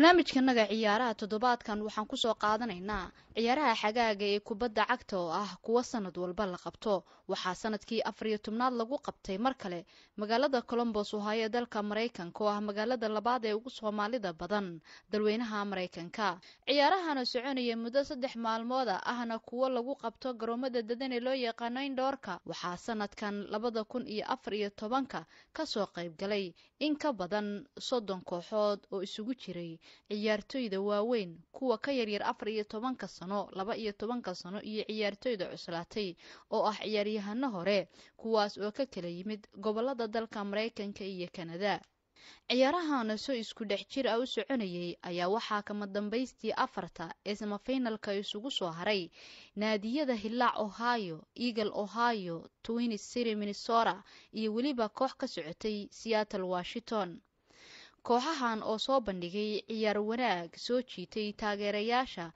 barnaamijkanaga ciyaaraha toddobaadkan waxaan ku soo qaadanaynaa ciyaaraha xagaaga ee kubadda cagta oo ah kuwa sanad walba la qabto. Waxaa sannadkii afar iyo tobnaad lagu qabtay mar kale. Magaalada colombos ee dalka maraykanka oo ah magaalada labaad ee ugu soomaalida badan dalweynaha maraykanka ciyaarahana soconaya muddo saddex maalmooda ahna kuwo lagu qabto garoomada dadan ee loo yaqaano indhoorka waxaa sanadkan labada kun iyo afar iyo tobanka ka soo qayb galay in ka badan soddon kooxood oo isugu jiray ciyaartoyda waaweyn kuwa ka yaryar afar iyo tobanka sano laba iyo tobanka sano iyo ciyaartoyda cuslaatay oo ah ciyaaryahano hore kuwaas oo ka kala yimid gobollada dalka maraykanka iyo kanada. Ciyaarahana soo isku dhex jir ah u soconayay ayaa waxaa kama dambaystii afarta ee samafinalka isugu soo haray naadiyada hilaac ohio eagle ohio twin city minnesota iyo weliba koox ka socotay seattle washington kooxahan oo soo bandhigay ciyaar wanaag soo jiitay taageerayaasha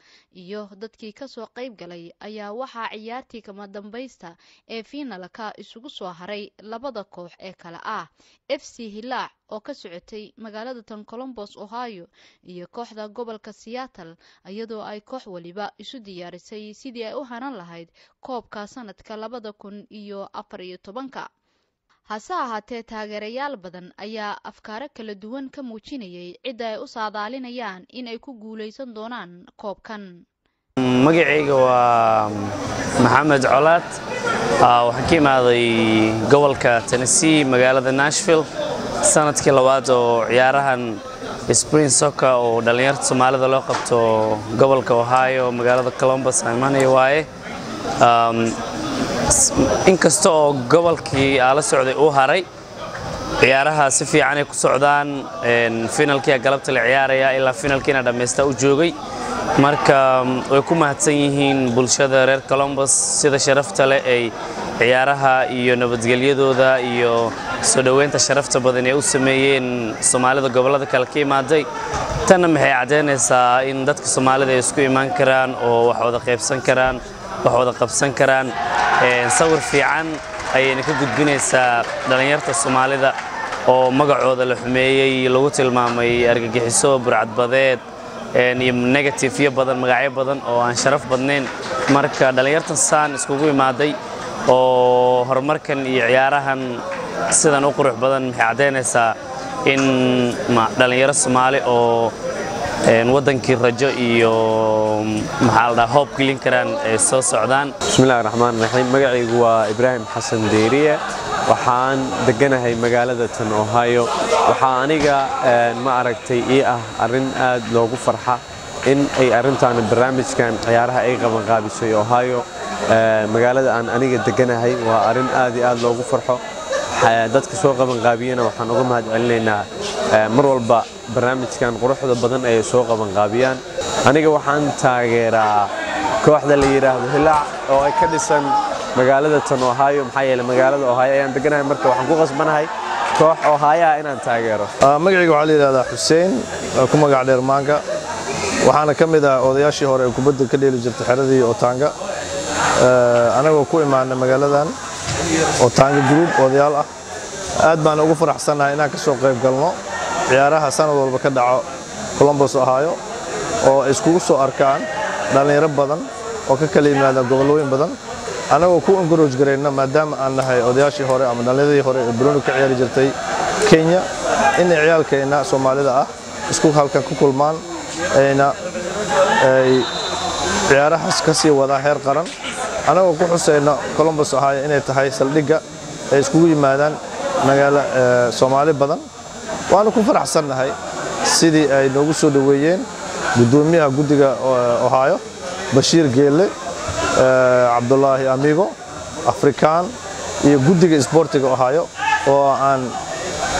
iyo dadkii ka soo qayb galay ayaa waxaa ciyaartii kama dambaysta ee fiinalka isugu soo haray labada koox ee kale ah f c hilaac oo ka socotay magaalada tan colombos ohio iyo kooxda gobolka seattle iyadoo ay koox waliba isu diyaarisay sidii ay u hanan lahayd koobka sanadka labada kun iyo afar iyo tobanka hase ahaatee taageerayaal badan ayaa afkaaro kala duwan ka muujinayay cidda ay u saadaalinayaan in ay ku guulaysan doonaan koobkan. Magacayga waa maxamed colaad. Waxaan ka imaaday gobolka tennessee magaalada nashville. Sanadkii labaad oo ciyaarahan spring soccer oo dhallinyarta soomaalida loo qabto gobolka ohio magaalada colombus aan imanaya waaye inkasta oo gobolkii aa la socday uu haray ciyaaraha si fiicanay ku socdaan finalkia galabta la ciyaaraya ilaa finalkiina dhammaysta u joogay. Marka way ku mahadsan yihiin bulshada reer colombos sida sharafta leh ay ciyaaraha iyo nabadgelyadooda iyo soo dhoweynta sharafta badan ee u sameeyeen soomaalida gobollada kale ka imaaday. Tanna maxay caddaynaysaa in dadka soomaalida ay isku imaan karaan oo wax wada qaybsan karaan wax wada qabsan karaan. Sawir fiican ayayna ka gudbinaysaa dhallinyarta soomaalida oo magacooda la xumeeyey lagu tilmaamay argagixiso burcadbadeed iyo negatifyo badan magacyo badan oo aan sharaf badnayn. Marka dhallinyartan saan iskugu imaaday oo horumarkan iyo ciyaarahan sidan u qurux badan maxay caddaynaysaa in dhallinyaro soomaali oo wadankii rajo iyo maxaa la dhaha hoob gelin karaan ay soo socdaan. Bismillahi raxmaan raxiim magacaygu waa ibraahim xasan deeriye waxaan degganahay magaalada tan ohio. Waxaa aniga ma aragtay ii ah arrin aad loogu farxa in ay arrintan barnaamijkan ciyaaraha ay qabanqaabisay ohio. Magaalada aan aniga degganahay waa arrin aad iyo aad loogu farxo. Dadka soo qabanqaabiyana waxaan uga mahad celinaynaa mar walba barnaamijkan quruxda badan ay soo qabanqaabiyaan aniga waxaan taageeraa kooxda la yidhaahdo hilaac oo ay ka dhisan magaalada tan ohio. Maxaa yeele magaalada ohio ayaan deganahay marka waxaan ku qasbanahay koox ohaayaha inaan taageero. Magacayga waxaa la yidhahdaa xuseen ku magac dheer maanka waxaana ka mid ah odayaashii hore ee kubadda ka dheeli jirtay xeradii otaanga anagoo ku imaana magaaladan otaanga gruub odayaal ah. Aad baan ugu faraxsannahay inaan ka soo qayb galno ciyaaraha sanad walba ka dhaco colombos ohio oo iskugu soo arkaan dhallinyaro badan oo ka kala yimaada gobollooyin badan. Annagoo ku encourage garayna maadaama aan nahay odayaashii hore ama dhallinyaradii hore ee burundi ka ciyaari jirtay kenya inay ciyaalkeenna soomaalida ah isku halkan ku kulmaan ayna ay ciyaarahaas ka sii wadaa heer qaran. Annagoo ku xusayna colombos ohio inay tahay saldhigga ay iskugu yimaadaan magaalo soomaali badan waanu ku faraxsannahay sidii ay noogu soo dhoweeyeen guddoomiyaha guddiga ohio bashiir geelle cabdulaahi amigo afrikaan iyo guddiga isboortiga ohio oo aan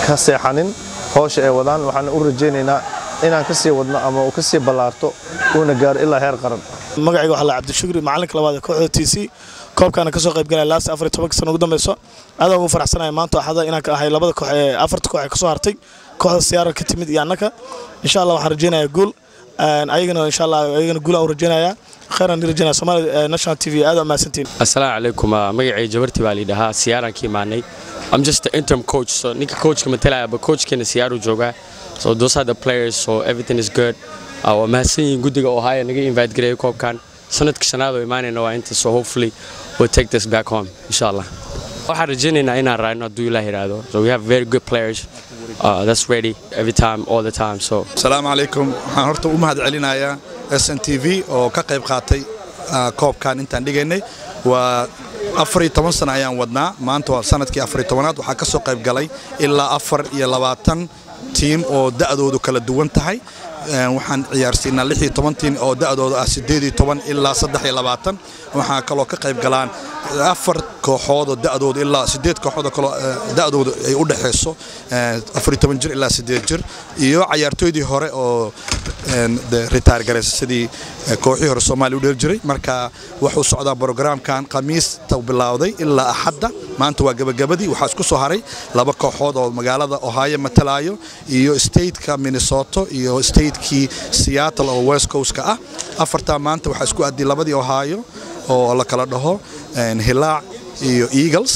ka seexanin howsha ay wadaan. Waxaan u rajaynaynaa inaan ka sii wadno ama uu ka sii ballaarto uuna gaaro ilaa heer qaran. Magacayga waxaa la cabdishukri macalinka labaad ee kooxda t c koobkaana ka soo qayb galaya laast afar iyo tobanka sano ugu dambeyso aadaan ugu faraxsanaya maanta axada inaan ka ahay labada koox ee afarta koox ee ka soo hartay kooxda siyaarar ka timid iyo annaka. Insha allah waxaan rajaynayaa guul ayagana insha allah ayagana guul aan u rajaynaya khayran rajaynaya Somali National TV aad u mahadsantiin assalaamu calaykum magacay jabarti baa lidhahaa siyaaraan ka imaanay. I'm just the interim coach so ninka coachka matalaya ba coachkeena siyaaru joogaa. So those are the players so everything is good. Uh, waa mahadsan yihiin guddiga ohio naga invite gareeyay koobkan sanadka shanaad oo imaanayna waa inta so hopefully we'll take this back home insha allah waxaan rajaynaynaa inaan raadno hadduu ilaah yidhaahdo so we have very good players uh, that's ready every time all the time so. Asalaamu calaykum waxaan horta u mahad celinayaa s n t v oo ka qayb qaatay koobkan intaan dhigaynay. Waa afar iyo toban sana ayaan wadnaa. Maanta waa sannadkii afar iyo tobanaad. Waxaa ka soo qayb galay ilaa afar iyo labaatan tiim oo da'doodu kala duwan tahay waxaan ciyaarsiinaa lix iyo toban tiim oo da'dooda ah siddeed iyo toban ilaa saddex iyo labaatan. Waxaa kaloo ka qayb galaan afar kooxood oo da'dooda ilaa siddeed kooxood oo kaloo da'dooda ay u dhexayso afar iyo toban jir ilaa siddeed jir. Iyo cayaartooydii hore oo ritaar garaysa sidii kooxii hore soomaaliya u dheeli jiray. Marka wuxuu socdaa brogaraamkan khamiista bilowday ilaa axadda maanta waa gabagabadii. Waxaa isku soo haray laba kooxood oo magaalada ohio matalaayo iyo stateka minnesota iyo statekii seattle oo west coastka ah. Afartaa maanta waxaa isku addiyay labadii ohio oo la kala dhaho hilaac iyo eagles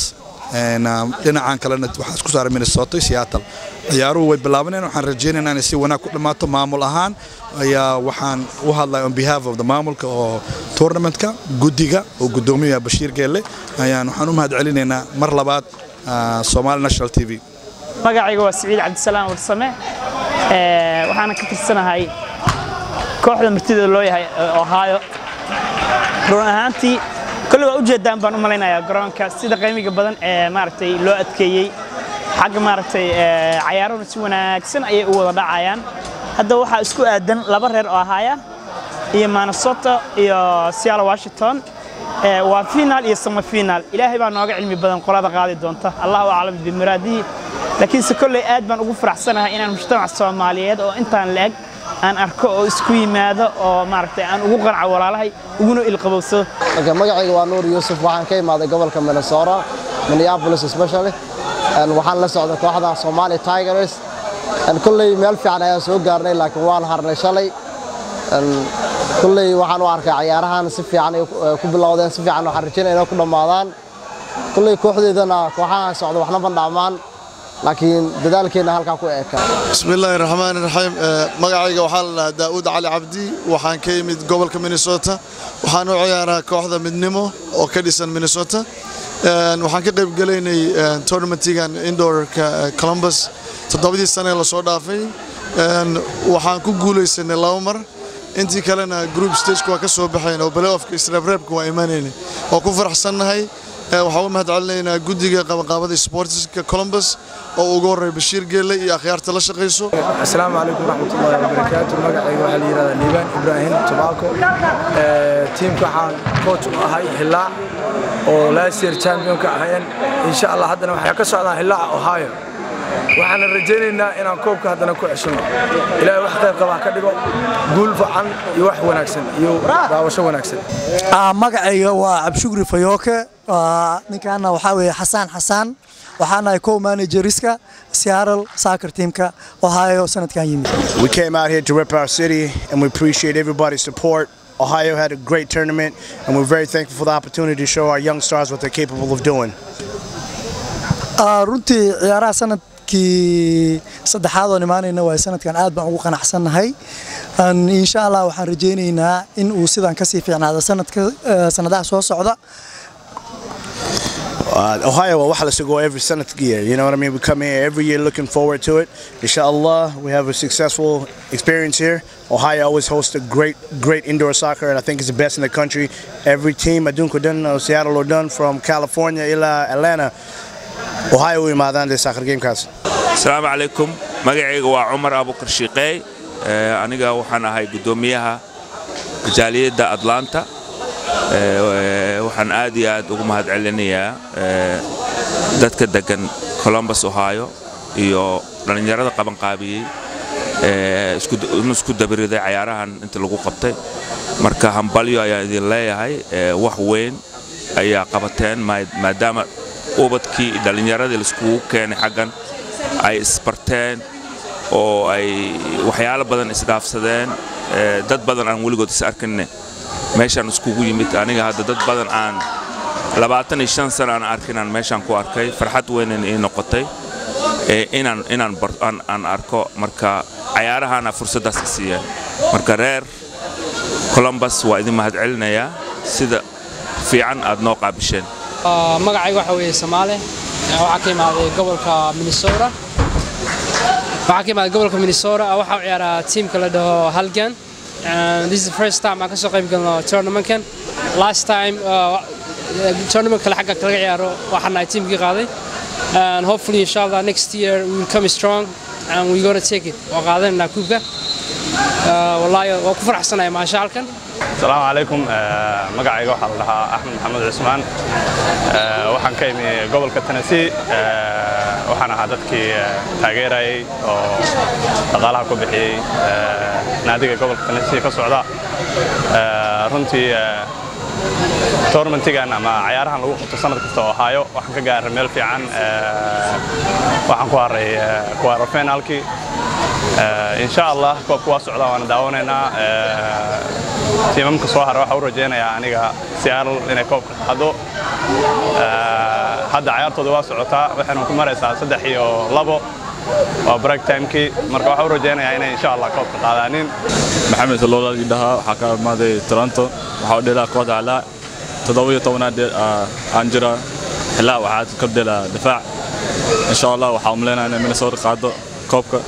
dhinacan kalena waxaa isku saaray minnesota iyo seattle. Ciyaaruhu way bilaabaneen waxaan rajaynaynaa inay si wanaag ku dhammaato maamul ahaan. Ayaa waxaan u hadlaya on behalf of the maamulka oo tournamentka guddiga oo guddoomiya bashiir geelle. Ayaan waxaan u mahad celinaynaa mar labaad somali national t v. Magacayga waa siciid cabdisalaam warsame waxaana ka tirsanahay kooxda martida loo yahay ohio. Run ahaantii kolley waa ujeedaan baan u malaynayaa garoonka sida qiimiga badan ee maaragtay loo adkeeyey. Xagga maaragtay cayaaruhuna si wanaagsan ayay u wada dhacayaan. Hadda waxaa isku aadan laba reer oo ahaya iyo minnesota iyo seattle washington. Waa finaal iyo semifinal. Ilaahay baa nooga cilmi badan qolada qaadi doonta. Allahu aclam bimuraadihi laakiinse kolley aad baan ugu faraxsanahay inaan mujtamac soomaaliyeed oo intaan la-eg aan arko oo isku yimaado oo maaragtay aan ugu qanco walaalahay uguna ilqabowsado magacayga waa nuur yuusuf waxaan ka imaaday gobolka minnesota minneapolis especially. Waxaan la socday kooxda somali tigers. Kolley meel fiican ayaan soo gaarnay laakiin waan harnay shalay. Kolley waxaan u arkay cayaarahan si fiican ay ku bilowdeen si fiican waxaan rajaynaya inay ku dhammaadaan. Kolley kooxdeedana kooxaha socda waxna bandhaamaan laakiin dadaalkeenna halkaa ku eeka bismillaahi raxmaani raxiim magacayga waxaa la dhahaa daa'uud cali cabdi. Waxaan ka yimid gobolka minnesota. Waxaan u ciyaaraa kooxda midnimo oo ka dhisan minnesota. Waxaan ka qayb gelaynay tournamentigan indorka columbus. Toddobadii sane la soo dhaafay. Waxaan ku guulaysanay laba mar. Intii kalena group stageka waa ka soo baxayn oo playoffka isreebreebka waa imaanaynay waa ku faraxsannahay waxaan u mahad celinaynaa guddiga qabanqaabada sportska columbus oo ugu horreeya bashiir geelle iyo akhyaarta la shaqayso. Asalaamu calaykum raxmatullaahi wabarakaatu magacayga waxaa la yidhahdaa liibaan ibraahim tobaako tiimka waxaan coach u ahay hilaac oo last year championka ahayeen insha allah haddana waxay ka socdaan hilaaca ohio waxaana rajaynaynaa inaan koobka haddana ku ceshano ilaahay wax qayb qabaa ka dhigo guul fiican iyo wax wanaagsan iyo daawasho wanaagsan magacayga waa cabshugri fayooke ninkaana waxaa weeye xasaan xasaan waxaanahay co manageriska Seattle soccer teamka Ohio sanadkan yimid We came out here to rep our city and we appreciate everybody's support. Ohio had a great tournament and we're very thankful for the opportunity to show our young stars what they're capable of doing. runtii ciyaaraha sannadkii saddexaad oo imaanayna waa sanadkan aad baan ugu qanacsannahay insha allah waxaan rajaynaynaa in uu sidan ka sii fiicnaado sanadaha soo socda Uh, Ohio, well, let's go every seventh year. You know what I mean? We come here every year looking forward to it. Inshallah, we have a successful experience here. Ohio always hosts a great, great indoor soccer, and I think it's the best in the country. Every team, Adun Kudun, uh, Seattle or done from California ila Atlanta, Ohio u imaadaan gamekaas. asalaamu calaykum. Magacayga waa cumar abukar shiiqeey aniga waxaan ahay guddoomiyaha jaaliyadda atlanta. Waxaan aad iyo aad ugu mahad celinayaa dadka degan columbus ohio iyo dhallinyarada qabanqaabiyey. Isku dabiriday cayaarahan inta lagu qabtay. Marka hambalyo ayaan idin leeyahay. Wax weyn ayaa qabateen maadaama ubadkii dhallinyaradii laiskugu keenay xaggan ay isbarteen oo ay waxyaalo badan isdhaafsadeen ee, dad badan aan weligood is arkinne meeshaan iskugu yimid. Aniga hadda dad badan aan sana aan arkin aan meeshaan ku arkay. Farxad weynan ii noqotay. Ee, inaan arko. Marka cayaarahaana fursaddaas i siiyeen. Marka reer columbus waa idin mahadcelinayaa sida fiican aad noo qaabisheen magacayga waxa weeye Soomaale Ah, waxaa ka imaaday gobolka Minnesota. Waxaa ka imaaday gobolka Minnesota. Ah, waxaa ciyaaraa teamka la dhaho Halgan. This is the first time aan ka soo qayb galno tournamentkan last time ah, tournament kale xagga kalaga ciyaaro waxaan nahay teamkii qaaday. And hopefully inshallah next year we will come strong and going to take it. Waa qaadanaynaa kuubka Ah, wallaahi waa ku faraxsanahay maasha halkan asalaamu calaykum Eh, magacayga waxaa la dhahaa axmed maxamed cusmaan Eh, waxaan ka imi gobolka tennessee. Eh, waxaan ahaa dadkii taageerayay oo dhaqaalaha ku bixiyey naadiga gobolka tennessee ka socda. Runtii tournamentigan ama cayaarahan lagu qabto sanad kasta oo ohaayo waxaan ka gaaray meel fiican. Waxaan ku haray finalkii Eh, insha allah koobka waa socdaa waana daawanaynaa tiimamka soo hara waxaa u rajaynayaa aniga Seattle inay koobka qaado. Hadda cayaartooda waa socotaa waxayna ku maraysaa saddex iyo labo. Waa break timekii marka waxaa u rajaynayaa inay insha allah koobka qaadaanin. Maxamed saloolaal idhahaa waxaa ka imaaday toronto. Waxaa u dheelaa kooxda xilaa toddoba iyo tobanaad aan jira xilaa waxaa ka dheelaa difaac. Insha allah waxaa umaleynaya inay minnesota qaado koobka.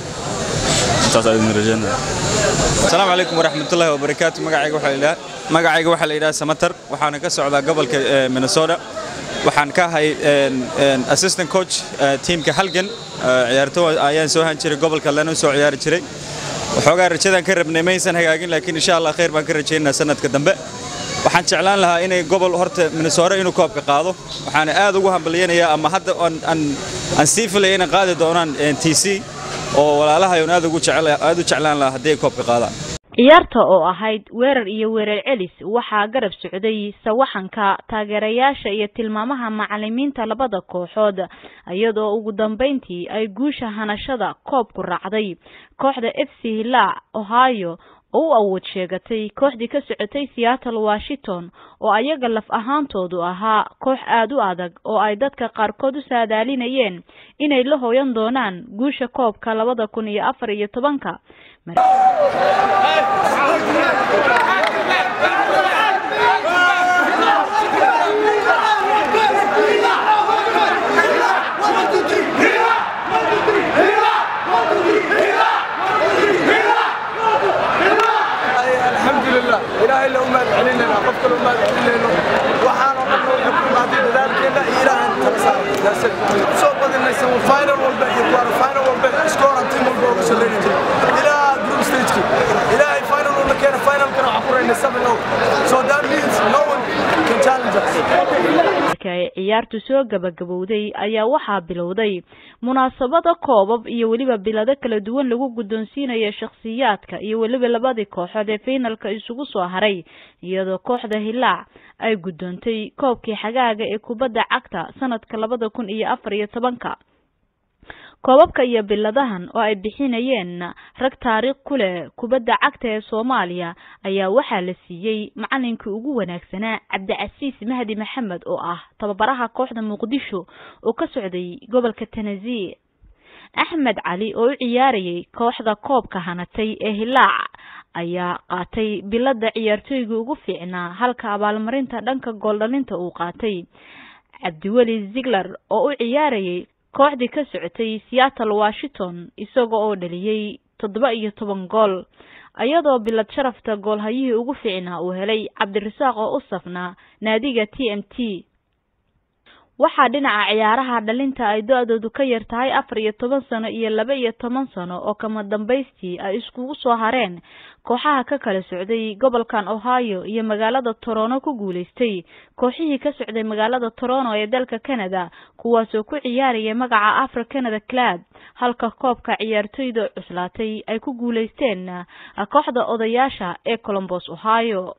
Intaas ayaan rajeynaya asalaamu calaykum waraxmatullaahi wabarakaatu magacayga waxaa la yidhaha magacayga waxaa la yidhaha samatar. Waxaana ka socdaa gobolka eh, minnesota. Waxaan ka ahay assistant coach eh, teamka halgan. Eh, ciyaartooy ayaan soo han jiray gobolka lana soo ciyaari jiray. Waxoogaa rajadaan ka rabnay maysan hagaagin laakiin insha allah khayr baan ka rajaynaa sanadka dambe. Waxaan jeclaan lahaa inay gobol horta minnesota inuu koobka qaado. Waxaana aad ugu hambalyanayaa ama hadda aan- sii filaya inay qaadi doonaan t c oo walaalahayoon aad ugu jecel- u jeclaan lahaa haddii ay koobka qaadaan. ciyaarta oo ahayd weerar iyo weerar celis waxaa garab socday sawaxanka taageerayaasha iyo tilmaamaha macalimiinta labada kooxood iyadoo ugu dambeyntii ay guusha hanashada koobku raacday. Kooxda f c hilaac ohio oo u awood sheegatay kooxdii ka socotay seattle washington oo ayaga laf ahaantoodu ahaa koox aad u adag oo ay dadka qaarkood u saadaalinayeen inay la hooyan doonaan guusha koobka labada kun iyo afar iyo tobanka alxamdulilah ilaahay la umaad celinayna qof kale umaad celinayno waxaan oo dhan wuxuu ku imaaday dadaalkeena iyo ilaahan tala saaray soo badinaysa final walba iyo quarter final walba scorean team walba uga shallayni jiray ilaa group stageki ilaahay final walba keena finalkana waxaan ku raynay seven o so that means no one can challenge us marka ay ciyaartu soo gabagabowday ayaa waxaa bilowday. Munaasabada koobab iyo weliba bilado kala duwan lagu guddoonsiinayo shakhsiyaadka iyo weliba labadii kooxood ee finalka isugu soo haray iyadoo kooxda hilaac ay guddoontay koobkii xagaaga ee kubadda cagta sanadka labada kun iyo afar iyo tobanka koobabka iyo biladahan oo ay bixinayeen rag taariikh ku leh kubadda cagta ee soomaaliya ayaa waxaa la siiyey macalinkii ugu wanaagsanaa cabdicasiis mahdi maxamed oo ah tababaraha kooxda muqdisho oo ka socday gobolka tennessee. Axmed cali oo u ciyaarayay kooxda koobka hanatay ee hilaac ayaa qaatay bilada ciyaartooygii ugu fiicnaa halka abaalmarinta dhanka gooldhalinta uu qaatay. Cabdiweli zigler oo u ciyaarayay kooxdii ka socotay seattle washington isaga oo dhaliyey toddoba iyo toban gool iyadoo bilad sharafta goolhayihii ugu fiicnaa uu helay cabdirasaaq oo u safnaa naadiga t m t waxaa dhinaca ciyaaraha dhalinta ay do-doodu ka yar tahay afar iyo toban sano iyo laba iyo toban sano oo kama dambaystii ay iskugu soo hareen. Kooxaha ka kala socday gobolkan ohio iyo magaalada toronto ku guulaystay kooxihii ka socday magaalada toronto ee dalka canada kuwaasoo ku ciyaaraya magaca afra canada club. Halka koobka ciyaartoyda cuslaatay ay ku guulaysteen kooxda odayaasha ee colombos ohio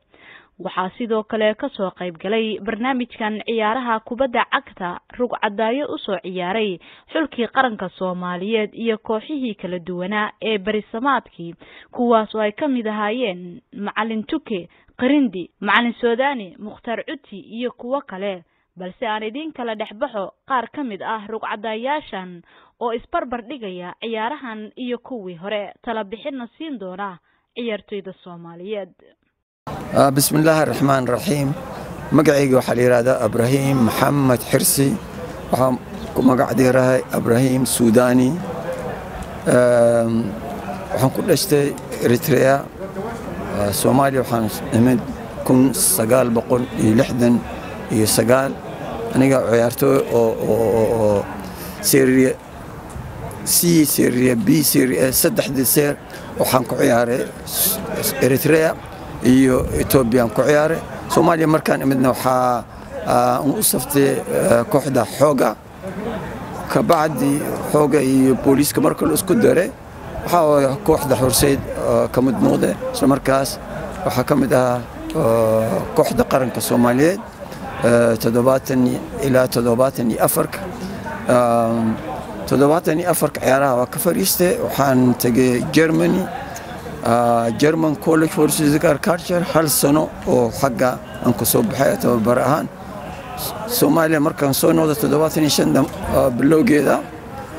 waxaa sidoo kale ka soo qayb galay barnaamijkan ciyaaraha kubadda cagta rugcadaayo u soo ciyaaray xulkii qaranka soomaaliyeed iyo kooxihii kala duwanaa ee berisamaadkii kuwaas oo ay ka mid ahaayeen macalin tuke qarindi macalin soodani mukhtaar cuti iyo kuwo kale. Balse aan idiin kala dhexbaxo qaar ka mid ah rugcadaayaashan oo isbarbar dhigaya ciyaarahan iyo kuwii hore tala bixinna siin doona ciyaartoyda soomaaliyeed bismi illaahi araxmaan raxiim magacayga waxaa la yidhahdaa abrahiim maxamed xirsi waxaan ku magac deerahay abrahiim suudani. Waxaan ku dhashtay eritrea soomaaliya waxaan imid kun sagaal boqol iyo lixdan iyo sagaal. Aniga ciyaartooy oo seriye c seriye b seriye saddexdii seer waxaan ku ciyaaray eritrea iyo etoobiyaan ku ciyaaray soomaaliya markaan imidna waxaa aan u saftay kooxda xooga. Kabacdi xooga iyo booliiska marka la isku daray waxaa kooxda horseyd ka mid noqde. Isla markaas waxaa ka mid ahaa kooxda qaranka soomaaliyeed ilaa toddobaatan iyo afarka toddobaatan iyo afarka ciyaaraha waa ka fadhiistay waxaan tegay germany german college for physical culture hal sano oo xagga aan ku soo baxay tababar ahaan soomaaliya markaan soo noqdo toddobaatan iyo shan bilowgeeda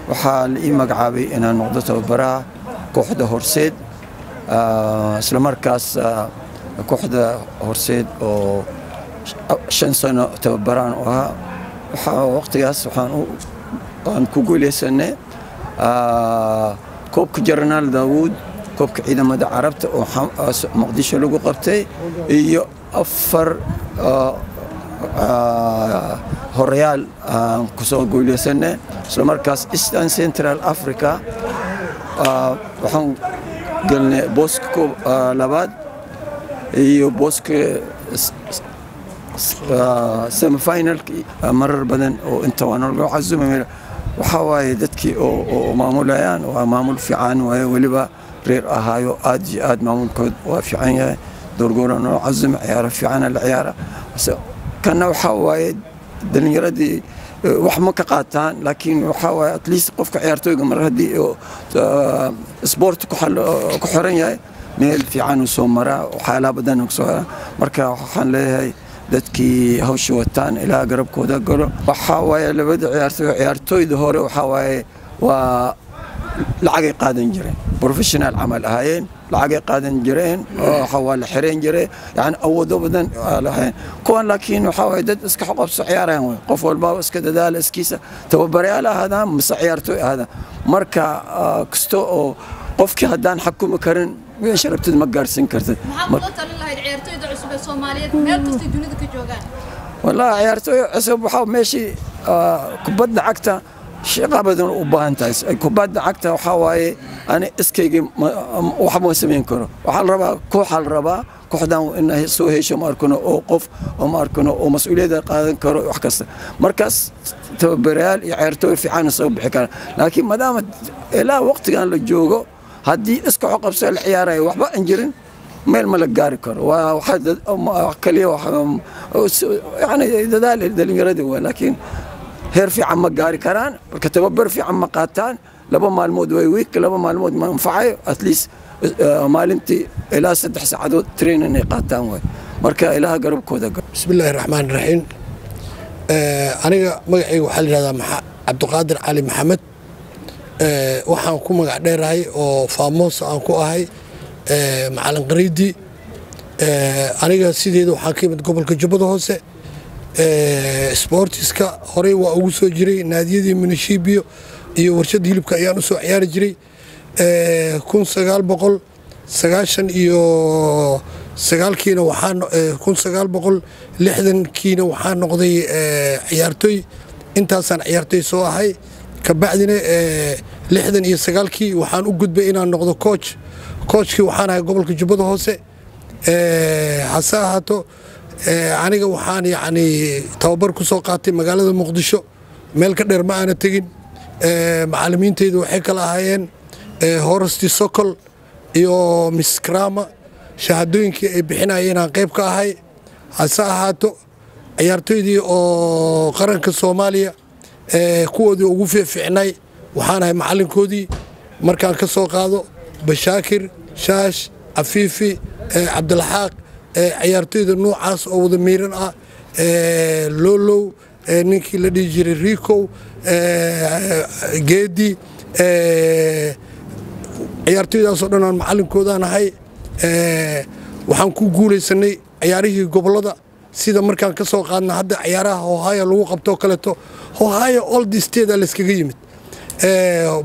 waxaa la ii magacaabay inaan noqdo tababaraha kooxda horseed isla markaas kooxda horseed oo shan sano tababaraan u ahaa waxaa waqtigaas waxaan aan ku guuleysanay koobka jenaraal daawuud koobka ciidamada carabta oo muqdisho lagu qabtay iyo afar horeyaal aan ku soo guuleysanay isla markaas eastern central africa waxaan gelnay booska labaad iyo booska semifinalki marar badan oo inta waa nalaga casumay waxaa waaye dadkii oo maamulayaan waa maamul fiican waaye weliba reer ahaayo aad iyo aad maamulkood waa fiican yahay. Doorgoora noo casuma ciyaaro fiicana la ciyaara. Kana waxaa waaye dhalinyaradii wax ma ka qaataan laakiin waxaa waaye at least qofka ciyaartooyga mar haddii sport ku xiran yahay meel fiican uu soo maraa waxyaalaha badan uu soo maraa marka waxaan leeyahay dadkii hawsha wataan ilaa garabkooda galo. Waxaa waaye labada ciyaartooy ciyaartooyda hore waxaa waaye waa lacagay qaadan jireen. Professional camal ahaayeen lacagay qaadan jireen waa la xireen jiray. Yani awoodo badan lahayn kuwan laakiin waxaa waaye dad iska qabso ciyaarayaan wey qof walbaba iska dadaala iskiisa. Tababarayaal ahaadaan mise ciyaartooy ahaadaan. Marka kasta oo qofkii haddaan xakumi karin meesha rabtid ma gaarsiin kartid. Joogaan? Wallahi ciyaartooy cusub waxaa meeshii kubadda cagta shaqo badan u baahan tahay. Kubadda cagta waxaa waaye ani iskaygii wax ma samayn karo. Waxaa la rabaa kooxaa la rabaa kooxdan in soo hesho ma arkano oo qof oo ma arkano oo mas'uuliyadda qaadan karo wax kasta. Markaas tababarayaal iyo ciyaartooy fiican soo bixi kara laakiin maadaama ilaa waqtigan la joogo haddii iska xoqabso la ciyaarayo waxba aan jirin meel ma la gaari karo. Waa kaliya yani dadaal dhalinyarada waa laakiin heer fiican ma gaari karaan marka tababar fiican ma qaataan laba maalmood way wiik laba maalmood ma anfacayo at least maalintii ilaa saddex saacadood train inay qaataan waay marka ilaha garabkooda bismillaahi raxmaan raxiim aniga magacayga waxaa la yidhahdaa cabdiqaadir cali maxamed. Waxaan ku magac dheerahay oo faamoos aan ku ahay macalin qariidi. Aniga sideeda waxaan ka imid gobolka jubbada hoose sboortiska horey waa ugu soo jiray naadiyadii minishibiyo iyo warshada hilibka ayaan u soo ciyaari jiray. Iyo sagaalkiina lixdankiina waxaa noqday ciyaartooy. Intaasaan ciyaartooy soo ahay. Kabacdina lixdan iyo sagaalkii waxaan u gudbay inaan noqdo coach. Coachkii waxaan ahay gobolka jubbada hoose. Hase ahaato aniga waxaan yacni tababar ku soo qaatay magaalada muqdisho. Meel ka dheer ma aana tegin. Macallimiintaydu waxay kala ahaayeen horasti sokol iyo miss krama shahaadooyinkii ay bixinayeen aan qayb ka ahay. Hase ahaato ciyaartoydii oo qaranka soomaaliya kuwoodii ugu fiicfiicnay waxaan ahay macallinkoodii. Markaan ka soo qaado bashaakir shaash cafiifi cabdilxaaq ciyaartoyda noocaas oo wada miiran ah lolow ninkii la dhihi jiray riikow geedi ciyaartoydaasoo dhan aan macallinkoodaan ahay waxaan ku guulaysanay ciyaarihii gobollada sida markaan ka soo qaadna hadda ciyaaraha hohaya lagu qabtoo kaleeto. Hohaya old state layskaga yimid.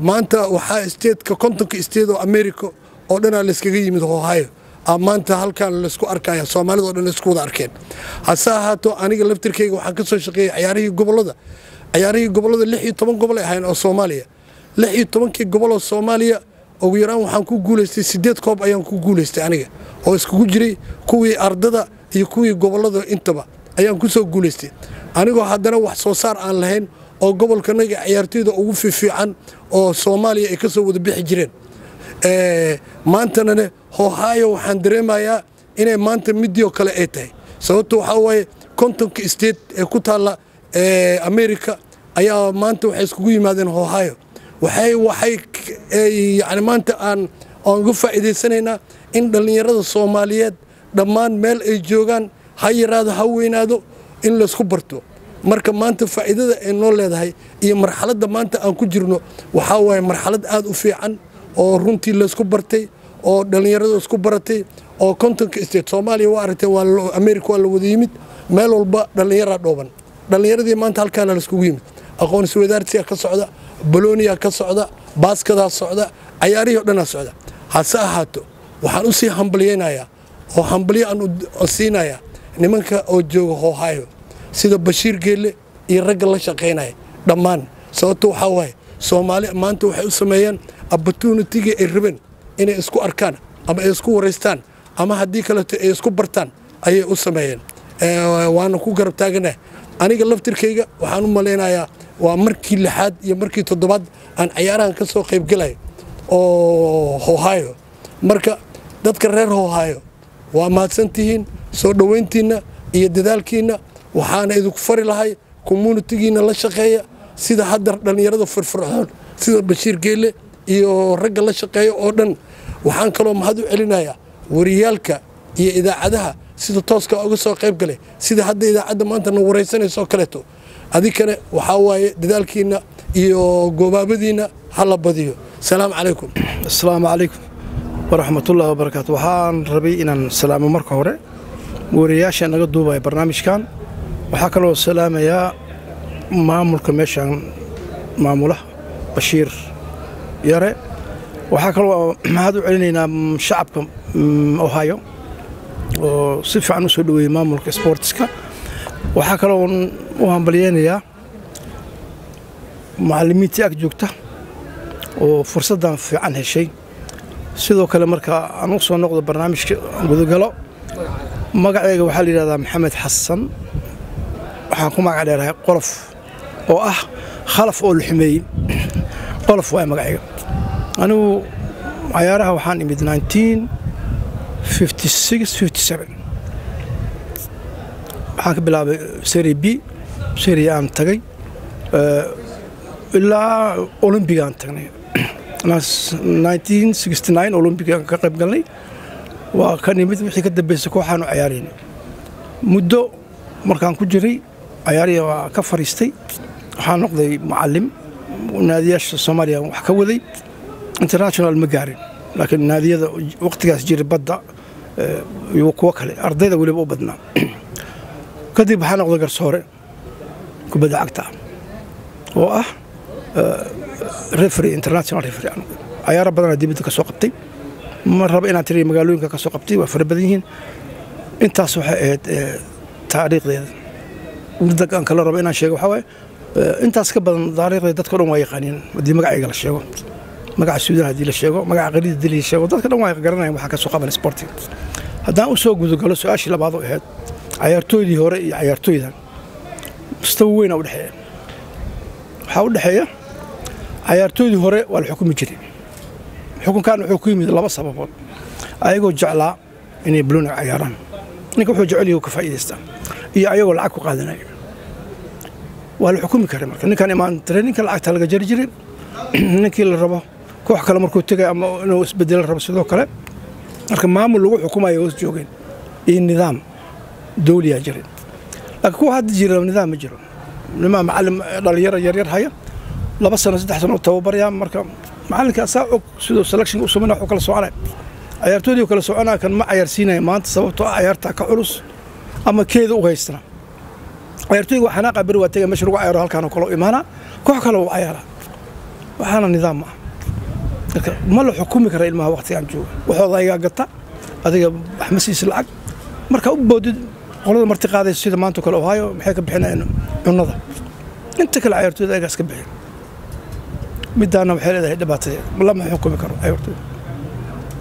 Maanta waxaa statetka kontonka state oo america oo dhanaa layskaga yimid hohio maanta halkaan laysku arkaya soomaalida o dhan laysku wada arkeen. Hase ahaato aniga laftirkayga waxaan ka soo shaqeeyey ciyaarihii gobollada. Ciyaarihii gobollada lix iyo toban gobol ay ahayn oo soomaaliya. Lix iyo tobankii gobol oo soomaaliya ugu yaraan waxaan ku guulaystay sideed koob ayaan ku guulaystay aniga oo iskugu jiray kuwii ardada iyo kuwii gobollada intaba ayaan ku soo guulaystay. Anigoo haddana wax soo saar aan lahayn oo gobolkanaga ciyaartoyda ugu fiifiican oo soomaaliya ay ka wada bixi jireen. Maantanane hohaayo waxaan dareemayaa inay maanta midioo kale ay tahay. Sababto waxaa waaye kontonka state ee ku taalla america ayaa maanta waxay iskugu yimaadeen hohaayo waxay maanta aan aan uga faa'iidaysanaynaa in dhallinyarada soomaaliyeed dhammaan meel ay joogaan ha yaraado ha weynaado in laysku barto. Marka maanta faa'iidada ay noo leedahay iyo marxaladda maanta aan ku jirno waxaa waaye marxalad aad u fiican oo runtii laysku bartay oo dhallinyarada isku baratay oo kontonka state soomaaliya waa aragteen waa america waa la wada yimid meel walba dhallinyaraa dhooban. Dhallinyaradii maanta halkaana layskugu yimid. Aqoon iswadaarsiga ka socda balooniya ka socda baaskadaa socda cayaarihii o dhanaa socda. Hase ahaato waxaan u hambalyaynayaa oo hambalyo aan siinayaa nimanka oo jooga hohaayo sida bashiir geelle iyo ragga la shaqaynaya dhammaan sababto waxaa waaye soomaali maanta waxay u sameeyeen opportunitigii ay rabeen inay isku arkaan ama ay isku waraystaan ama haddii kaleeto ay isku bartaan ayay u sameeyeen. Waana ku garab taaganahay aniga laftirkayga waxaan u malaynayaa waa markii lixaad iyo markii toddobaad aan cayaarahan ka soo qaybgalayo oo hohaayo marka dadka reer hohaayo waa mahadsantihiin soo dhowayntiinna iyo dadaalkiinna. Waxaana idinku fari lahay communitigiinna la shaqeeya sida hadda dhallinyarada firfircoon sida bashiir geelle iyo ragga la shaqeeya oo dhan waxaan kaloo mahad u celinayaa wariyaalka iyo idaacadaha sida tooska uga soo qayb galay sida hadda idaacadda maanta na waraysanayso kaleeto. Adikane waxaa waaye dadaalkiinna iyo goobaabadiinna ha la badiyo. Salaamu calaykum. Asalaamu calaykum waraxmatullahi wabarakaatu waxaan rabay inaan salaamo marka hore wariyaasha naga duubaya barnaamijkan. Waxaa kaloo salaamayaa maamulka meeshaan maamula bashiir yare. Waxaa kaloo mahad u celinaynaa shacabka ohio oo si fiican u soo dhoweeyey maamulka sportiska waxaa kaloo u hambalyeynayaa macallimiintii ag joogta oo fursaddan fiican heshay. Sidoo kale marka aan u soo noqdo barnaamijka gudogalo magaceyga waxaa la yidhahdaa maxamed xasan waxaan ku magac qolof oo ah khalaf oo la xumeeyey qolof waay magaceyga anigu cayaaraha waxaan imid waxaan ka bilaabay seri b seri aan tagay ilaa olombigaan tagnay. Olombigaan ka qayb galnay. Waa ka nimid wixii ka dambaysa kooxaan u cayaarayna muddo markaan ku jiray cayaariya waa ka fariistay. Waxaan noqday mucalim naadiyaasha soomaaliya wax ka waday international ma gaarin laakiin naadiyada waqtigaas jira badda iyo kuwo kale ardayda weliba u badnaa. Kadib waxaa noqday garsoore kubadda cagta oo ah referi international referi cayaaro badanaa dibadda ka soo qabtay. Ma raba inaan tiriya magaalooyinka ka soo qabtay waa fara badan yihiin. Intaas waxay ahayd taariikhdeeda. Midda aan kala rabo inaan sheego waxaa waaye intaas ka badan taariikhdeeda dadka dhan waa yaqaaniin haddii magacayga la sheego magaca suudan haddii la sheego magaca qaliid haddii la sheego dadka dhan waa garanayaan waxaa ka qaban sportiga haddaan u gudagalo su'aashii labaad ahayd cayaartooydii hore iyo cayaartooydan mustawa weyna u waxaa u dhexeeya cayaartooydii hore waa la xukumi jiray. Xukunkan wuxuu ku yimid laba sababood. Ayagoo jeclaa inay balooniga cayaaraan ninka wuxuu jecel yahay ka faa'iidaystaa. Iyo ayagoo lacag ku qaadanaya. Waa la xukumi karay marka. Ninkan imaan traininka lacagta laga jari jiray ninkii la rabo koox kale markuu tegay ama inuu isbedelo rabo sidoo kale marka maamul lagu xukumayo hoos joogeen iyo nidaam dawliyaa jirin. Laakiin kuwa hadda jira nidaam ma jiro nimaa macalin dhalinyaro yaryar haya laba sano saddex sano u tababaraya marka macalinka asaa og siduu selection u samayna wuxuu kala soconaya cayaartoodii kala soconaya kan ma cayaarsiinaya maanta sababtoo ah cayaartaa ka culus ama keeda u haystana. Cayaartooyga waa xanaaqa beri waa tegay meesha lagu cayaaro halkaan kale u imaanaa. Koox kale u cayaaraa. Waxaana nidaam ma ah ma la xukumi kara ilmaha waqtigaan jooga waxooda ayagaa gata adiga wax ma lacag. Marka u boodid qolada marti qaadaysa sida maanta kale ohaayo maxay ka bixinayaan cunnada? Inta kale cayaartooyda ayagaa iska bixin. Midaana waxay leedahay dhibaatadeeda lama xukumi karo cayaartooyda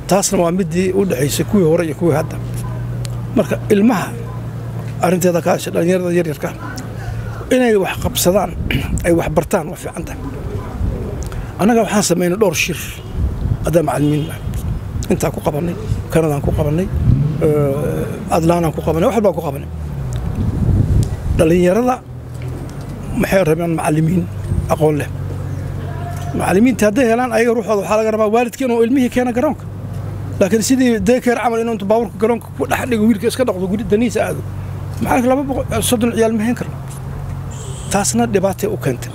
taasna waa midii u dhexaysay kuwii hore iyo kuwii hadda. Marka ilmaha arrinteeda kaasha dhallinyarada yaryarka inay wax qabsadaan ay wax bartaan waa fiican tahay annaga waxaan samaynay dhowr shir. Haddaa macalimiin intaa ku qabannay kanadaan ku qabannay adlaanaan ku qabannay wax walbaan ku qabannay dhallinyarada maxay rabeen macalimiin aqoon leh? Macalimiinta hadday helaan ayaga ruuxooda waxaa laga rabaa waalidka inuu ilmihii keena garoonka. Laakiin sidii dekeer camal inuu intu baabuurka garoonka ku dhex dhigo wiilka iska dhaqdo guri daniisa aado macalinka laba boqol soddon ciyaal ma hayn karo taasna dhibaatay u keentay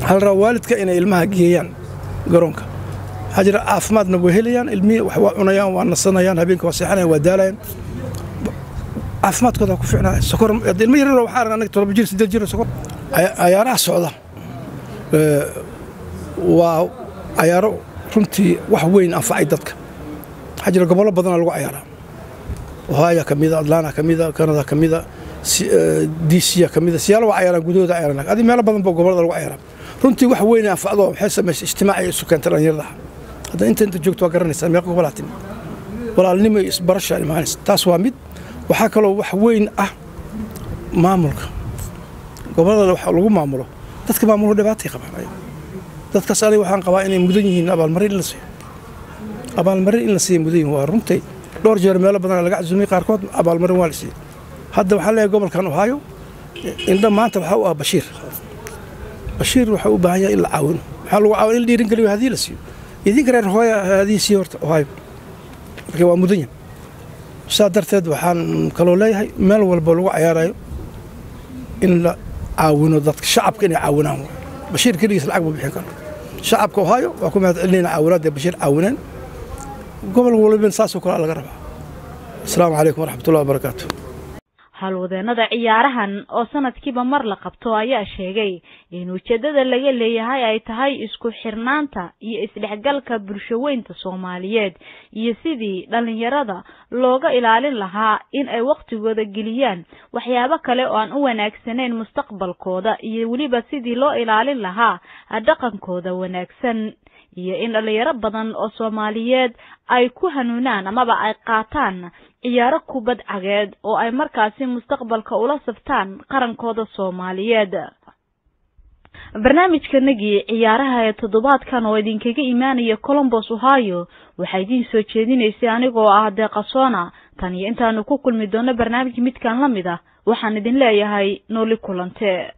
waxaa la rabaa waalidka inay ilmaha geeyaan garoonka. Waxaa jira caafimaadna way helayaan ilmihii wax waa cunayaan waa nasanayaan habeenka waa seexanayaan waa daalayaan. Caafimaadkooda ku fiicnaaya sokor ilmo yaryar waxaa arag anaga todoba jir siddeed jir sokor. Cayaaraha socda. Waa cayaaro runtii wax weyn anfacay dadka. Waxaa jira gobollo badanaa lagu cayaaraa. Ohaya ka mida atlanta ka mida canada ka mida dca ka mida siyaalo waa cayaaraan gudahooda cayaaraan adi meelo badan ba gobollada lagu cayaaraa runtii wax weyn anfacdo waxay samaysay ijtimaaci isu keentay dhallinyarada hadda inta inta joogto waa garanaysaa meeqa timi walaalnimo iyo isbarasha imaanaysa taas waa mid waxaa kaloo wax weyn ah maamulka. Gobollada wax lagu maamulo dadka maamulo dhibaatay qabaan dadkaas aniga waxaan qabaa inay mudan yihiin abaalmarin in la siiyo. Abaalmarin in la siiya mudan yihiin waa runtay dhowr jeer meelo badan laga cazumay qaarkood abaalmarin waa la siiyey hadda waxaa leeyahay gobolkan ohaayo indha maanta waxaa u ah bashiir bashiir waxaa u baahan yahay in la caawino waxaa lagu caawin in dhiirin geliyo haddii la siiyo. Idinka reer hooya haddii siiyo horta ohaayo marka waa mudan yahay saa darteed waxaan kaloo leeyahay meel walba lagu cayaarayo in la caawino dadka shacabka inay caawinaan. Bashiir keligiis lacag ma bixin karo shacabka ohaayo waa ku mahad celinayna caawinaadda bashiir caawineen. Gobol walba saasoo kale laga rabaa. Asalaamu calaykum waraxmatullahi wabarakaatu howlwadeennada ciyaarahan oo sanadkiiba mar la qabto ayaa sheegay in ujeeddada laga leeyahay ay tahay isku xirnaanta iyo isdhexgalka bulshaweynta soomaaliyeed iyo sidii dhallinyarada looga ilaalin lahaa in ay wakhtigooda geliyaan waxyaabo kale oo aan u wanaagsanayn mustaqbalkooda iyo weliba sidii loo ilaalin lahaa dhaqankooda wanaagsan iyo in dhallinyaro badan oo soomaaliyeed ay ku hanuunaan amaba ay qaataan ciyaaro kubad cageed oo ay markaasi mustaqbalka ula saftaan qarankooda soomaaliyeed. Barnaamijkanagii ciyaaraha ee toddobaadkan oo idinkaga imaanaya colombos ohio waxaa idiin soo jeedinaysay anigoo ah deeqasoona tan iyo intaanu ku kulmi doono barnaamij midkan la mid ah waxaan idin leeyahay nooli kulante